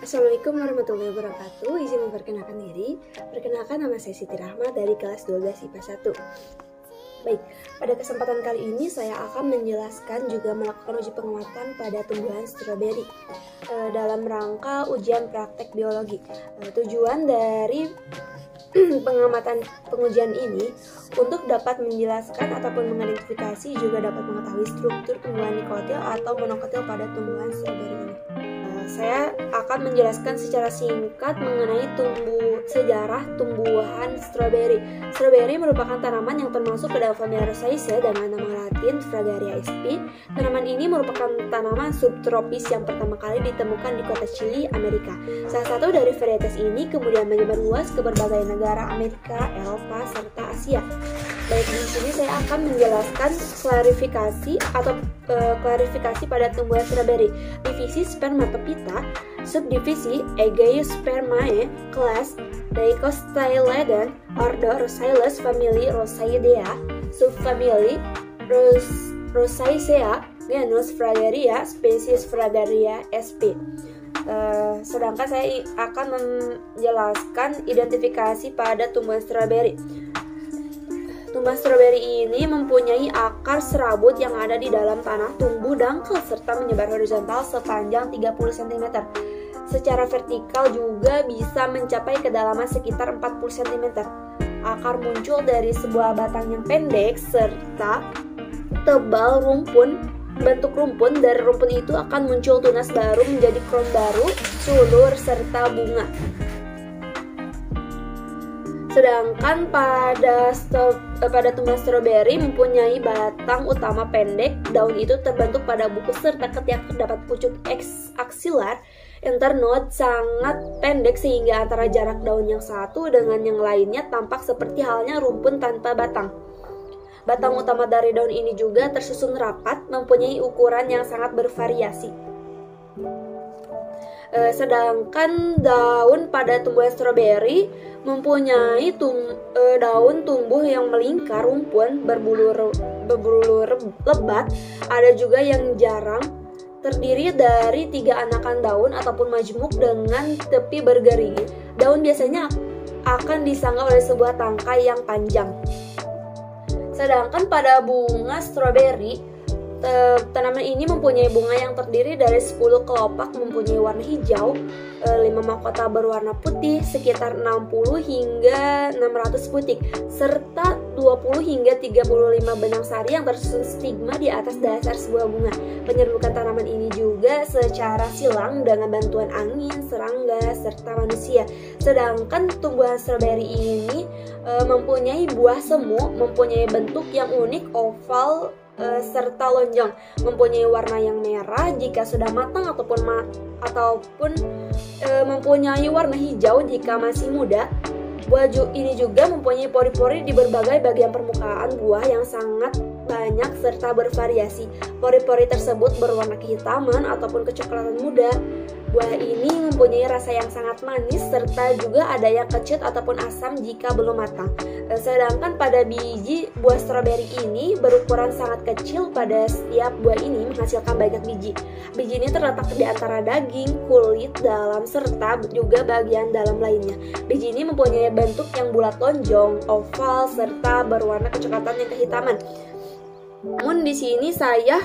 Assalamualaikum warahmatullahi wabarakatuh. Izin memperkenalkan diri. Perkenalkan nama saya Siti Rahmat dari kelas 12 IPA 1 Baik, pada kesempatan kali ini saya akan menjelaskan juga melakukan uji penguatan pada tumbuhan stroberi e, dalam rangka ujian praktek biologi. E, tujuan dari pengamatan pengujian ini untuk dapat menjelaskan ataupun mengidentifikasi juga dapat mengetahui struktur tumbuhan nikotil atau monokotil pada tumbuhan stroberi ini saya akan menjelaskan secara singkat mengenai tumbuh sejarah tumbuhan stroberi. Stroberi merupakan tanaman yang termasuk ke dalam familia Rosaceae dengan nama latin Fragaria sp. Tanaman ini merupakan tanaman subtropis yang pertama kali ditemukan di kota Chili, Amerika. Salah satu dari varietas ini kemudian menyebar luas ke berbagai negara Amerika, Eropa, serta Asia. Baik, di sini saya akan menjelaskan klarifikasi atau e, klarifikasi pada tumbuhan strawberry. Divisi Spermatophyta, subdivisi Aegiospermae, kelas Dicotyledon, ordo Rosales, family Rosaidea, subfamily Ros Rosaicea, genus Fragaria, spesies Fragaria sp. Uh, sedangkan saya akan menjelaskan identifikasi pada tumbuhan strawberry. Tumbuhan stroberi ini mempunyai akar serabut yang ada di dalam tanah tumbuh dangkal serta menyebar horizontal sepanjang 30 cm. Secara vertikal juga bisa mencapai kedalaman sekitar 40 cm. Akar muncul dari sebuah batang yang pendek serta tebal rumpun bentuk rumpun dari rumpun itu akan muncul tunas baru menjadi krom baru, sulur serta bunga. Sedangkan pada stop, eh, pada tumbuhan stroberi mempunyai batang utama pendek, daun itu terbentuk pada buku serta ketiak terdapat pucuk eks aksilar internode sangat pendek sehingga antara jarak daun yang satu dengan yang lainnya tampak seperti halnya rumpun tanpa batang. Batang utama dari daun ini juga tersusun rapat, mempunyai ukuran yang sangat bervariasi. E, sedangkan daun pada tumbuhan stroberi mempunyai tum, e, daun tumbuh yang melingkar rumpun berbulu berbulu lebat. Ada juga yang jarang terdiri dari tiga anakan daun ataupun majmuk dengan tepi bergerigi. Daun biasanya akan disanggah oleh sebuah tangkai yang panjang. Sedangkan pada bunga stroberi Tanaman ini mempunyai bunga yang terdiri dari 10 kelopak mempunyai warna hijau, 5 eh, mahkota berwarna putih, sekitar 60 hingga 600 putik, serta 20 hingga 35 benang sari yang tersusun stigma di atas dasar sebuah bunga. Penyerbukan tanaman ini juga secara silang dengan bantuan angin, serangga, serta manusia. Sedangkan tumbuhan strawberry ini e, mempunyai buah semu, mempunyai bentuk yang unik, oval, uh, serta lonjong, mempunyai warna yang merah jika sudah matang ataupun ma ataupun uh, mempunyai warna hijau jika masih muda. Buah ini juga mempunyai pori-pori di berbagai bagian permukaan buah yang sangat banyak serta bervariasi. Pori-pori tersebut berwarna kehitaman ataupun kecoklatan muda. Buah ini mempunyai rasa yang sangat manis serta juga ada yang kecut ataupun asam jika belum matang. Sedangkan pada biji buah stroberi ini berukuran sangat kecil pada setiap buah ini menghasilkan banyak biji. Biji ini terletak di antara daging, kulit, dalam serta juga bagian dalam lainnya. Biji ini mempunyai bentuk yang bulat lonjong, oval serta berwarna kecoklatan yang kehitaman. Namun di sini saya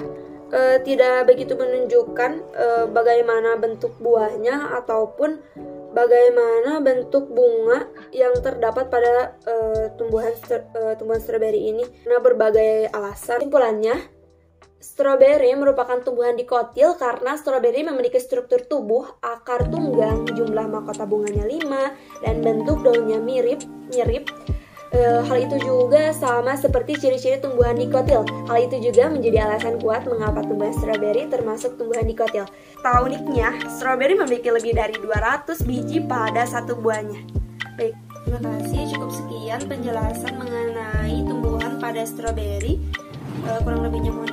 e, tidak begitu menunjukkan e, bagaimana bentuk buahnya ataupun bagaimana bentuk bunga yang terdapat pada e, tumbuhan e, tumbuhan stroberi ini karena berbagai alasan. Simpulannya, stroberi merupakan tumbuhan dikotil karena stroberi memiliki struktur tubuh akar tunggang, jumlah mahkota bunganya 5 dan bentuk daunnya mirip mirip E, hal itu juga sama seperti ciri-ciri tumbuhan dikotil. Hal itu juga menjadi alasan kuat mengapa tumbuhan stroberi termasuk tumbuhan dikotil. Tak uniknya, stroberi memiliki lebih dari 200 biji pada satu buahnya. Baik, terima kasih. Cukup sekian penjelasan mengenai tumbuhan pada stroberi. E, kurang lebihnya mohon